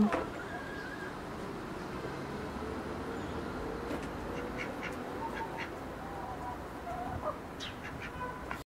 Mm.